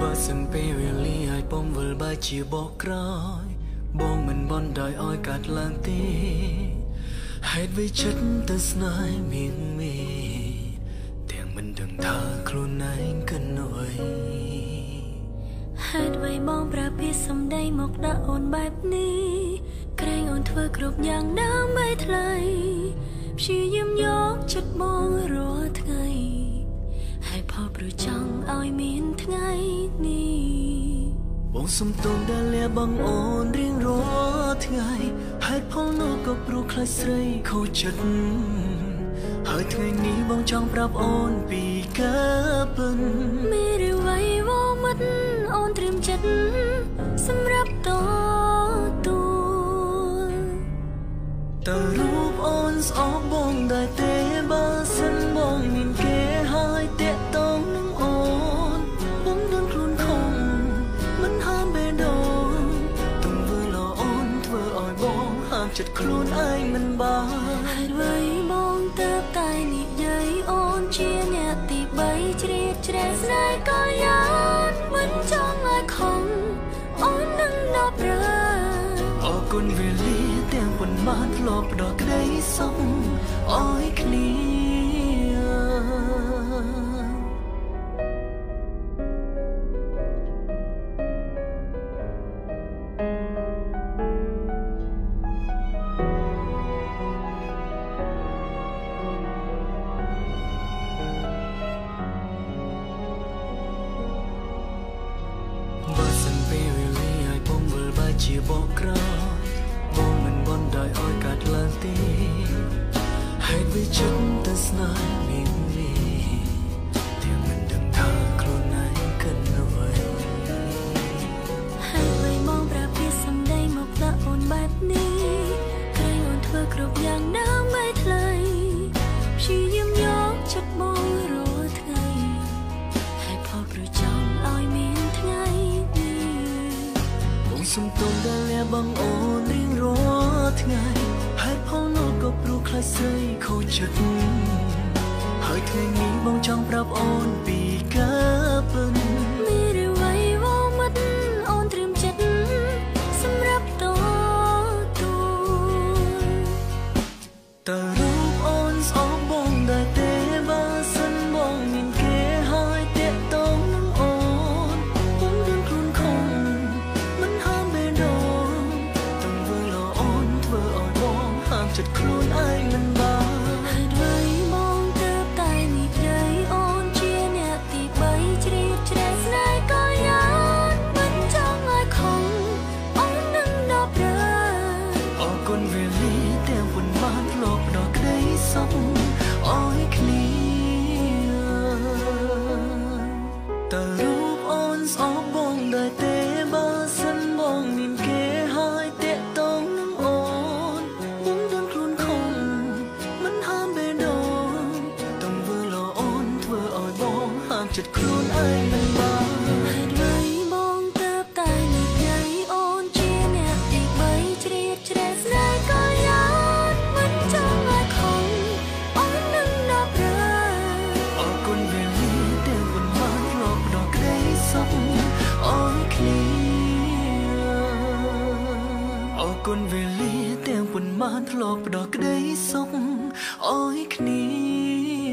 បើសិនពេលវេលាឲ្យពំវិលបែរជាបកក្រោយ បងមិនបន់ដោយឲ្យកាត់ឡើងទេហេតុវិចិត្តទៅស្នេហ៍មានមេទាំងមិន ដឹងថាខ្លួនឯងកិនអ្វីហេតុអ្វីបងប្រើពាក្យសម្ដីមកដាក់អូនបែបនេះក្រែងអូនធ្វើគ្រប់យ៉ាងដើម្បីថ្លៃព្យាយាមយកចិត្តបងរាល់ថ្ងៃហើយផលប្រចង់ឲ្យមានថ្ងៃនេះបងសុំទងដែលលាបងអូនរៀងរាល់ថ្ងៃហេតុផលនោះក៏ព្រោះខ្លាចស្រីខូចចិត្ត ហើយថ្ងៃនេះបងចង់ប្រាប់អូនពីការពិនមេរវៃវមិតអូនត្រៀមចិត្តសម្រាប់តទួលតើរូបអូនស្អប់បងដែរទេបើសិនបងមានគេហើយតាក់តងនឹងអូនបងដឹងខ្លួនខំមិនហាមបេះដូងទុំធ្វើល្អអូនធ្វើឲ្យបងហាមចិត្តខ្លួនឯងមិនបានហេតុ ជ្រៀតជ្រែស្នេហ៍ក៏យ៉ាងមិនចង់ឲ្យខំអូននឹងដល់ប្រើអរគុណវេលាទាំងប៉ុន្មានធ្លាប់ផ្ដល់ក្តីសុខឲ្យគ្នា វិល ទោសដែលលាបងអូនរៀងរាល់ថ្ងៃហេតុផលនោះក៏ព្រោះខ្លាចស្រីខូចចិត្តហើយថ្ងៃនេះបងចង់ប្រាប់អូនពី ចិត្តខ្លួនឯងមិនបានហេតុអ្វីបងទៅតែនិយាយអូនជាអ្នកទី3ជ្រៀតជ្រែស្នេហ៍ក៏យ៉ាងមិនចង់ឲ្យខំអូននឹងដល់ប្រើអរគុណវេលាទាំងប៉ុន្មានធ្លាប់ផ្ដល់ក្តីសុខឲ្យគ្នាអរគុណវេលាទាំងប៉ុន្មានធ្លាប់ផ្ដល់ក្តីសុខឲ្យគ្នា